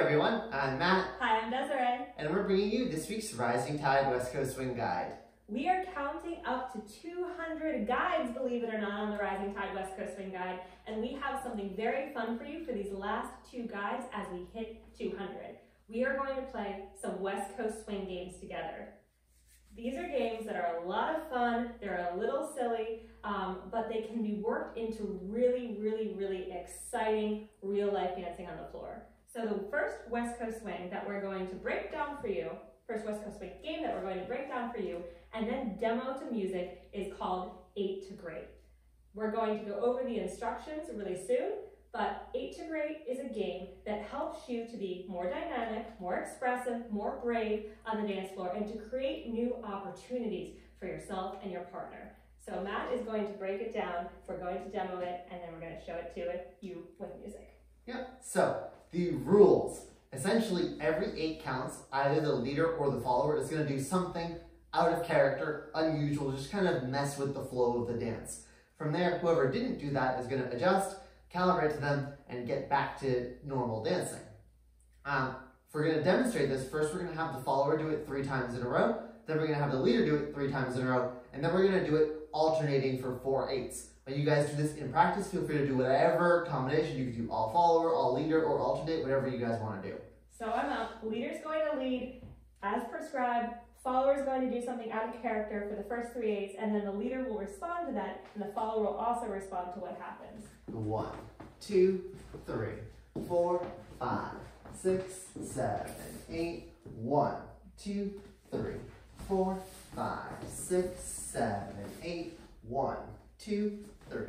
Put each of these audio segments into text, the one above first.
everyone, I'm Matt. Hi, I'm Desiree. And we're bringing you this week's Rising Tide West Coast Swing Guide. We are counting up to 200 guides, believe it or not, on the Rising Tide West Coast Swing Guide. And we have something very fun for you for these last two guides as we hit 200. We are going to play some West Coast swing games together. These are games that are a lot of fun, they're a little silly, um, but they can be worked into really, really, really exciting real life dancing on the floor. So the first West Coast swing that we're going to break down for you, first West Coast swing game that we're going to break down for you, and then demo to music is called Eight to Great. We're going to go over the instructions really soon, but Eight to Great is a game that helps you to be more dynamic, more expressive, more brave on the dance floor, and to create new opportunities for yourself and your partner. So Matt is going to break it down, we're going to demo it, and then we're going to show it to you with music. Yep, so the rules. Essentially, every eight counts, either the leader or the follower is going to do something out of character, unusual, just kind of mess with the flow of the dance. From there, whoever didn't do that is going to adjust, calibrate to them, and get back to normal dancing. Um, if we're going to demonstrate this, first we're going to have the follower do it three times in a row, then we're going to have the leader do it three times in a row, and then we're going to do it alternating for four eights. When you guys do this in practice, feel free to do whatever combination. You can do all follower, all leader, or alternate, whatever you guys want to do. So I'm up. Leader's going to lead as prescribed. Follower is going to do something out of character for the first three eights, and then the leader will respond to that, and the follower will also respond to what happens. One, two, three, four, five, six, seven, eight. One, two, three, four, five, six, seven, eight. One, two, three,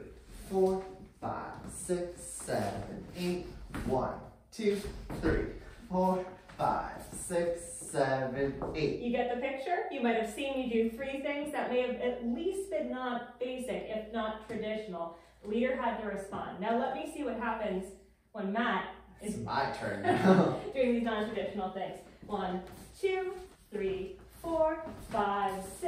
four, five, six, seven, eight. One, two, three, four, five, six, seven, eight. You get the picture? You might have seen me do three things that may have at least been not basic, if not traditional. Leader had to respond. Now let me see what happens when Matt is it's my turn now. doing these non-traditional things. One, two, three, four, five, six, seven, eight.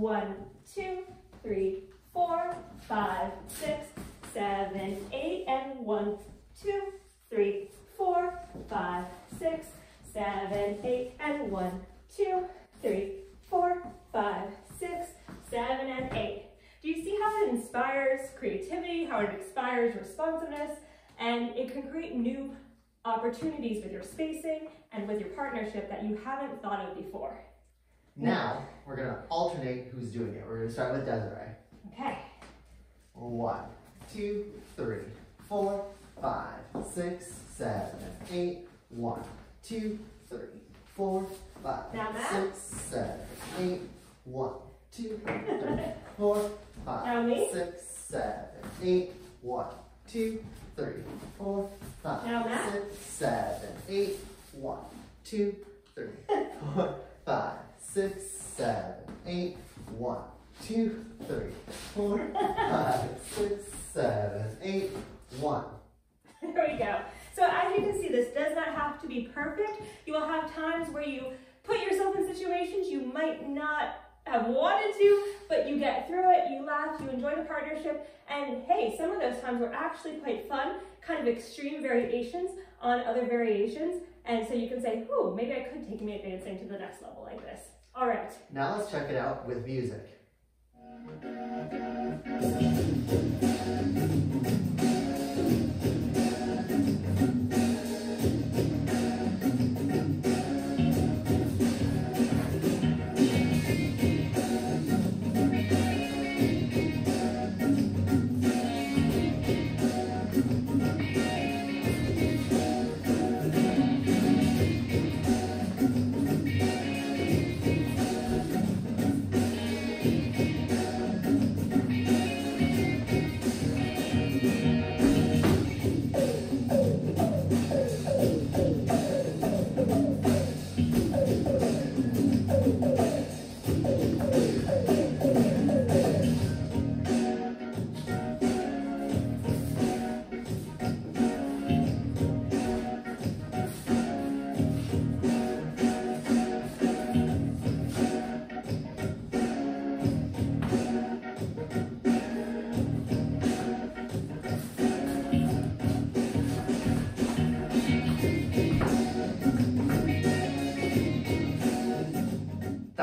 One, two, three, four, five, six, seven, eight, and one, two, three, four, five, six, seven, eight, and one, two, three, four, five, six, seven, and eight. Do you see how it inspires creativity, how it inspires responsiveness, and it can create new opportunities with your spacing and with your partnership that you haven't thought of before. Now, we're going to alternate who's doing it. We're going to start with Desiree. Okay. One, two, three, four, five, six, seven, eight. One, two, three, four, five, Now, six, seven, eight. One, two, three, four, five, me. six, seven, eight. One, two, three, four, five, Now, six, seven, eight. One, two, three, four, six, seven, eight. One, two, three, four, five, six, seven, eight. One. There we go. So as you can see, this does not have to be perfect. You will have times where you put yourself in situations you might not have wanted to, but you get through it, you laugh, you enjoy the partnership, and hey, some of those times were actually quite fun, kind of extreme variations on other variations, and so you can say, ooh, maybe I could take me advancing to the next level like this. All right. Now let's check it out with music.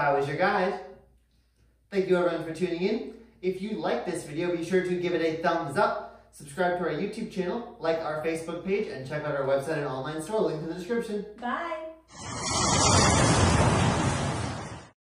I was your guide. Thank you everyone for tuning in. If you like this video, be sure to give it a thumbs up, subscribe to our YouTube channel, like our Facebook page, and check out our website and online store, link in the description. Bye.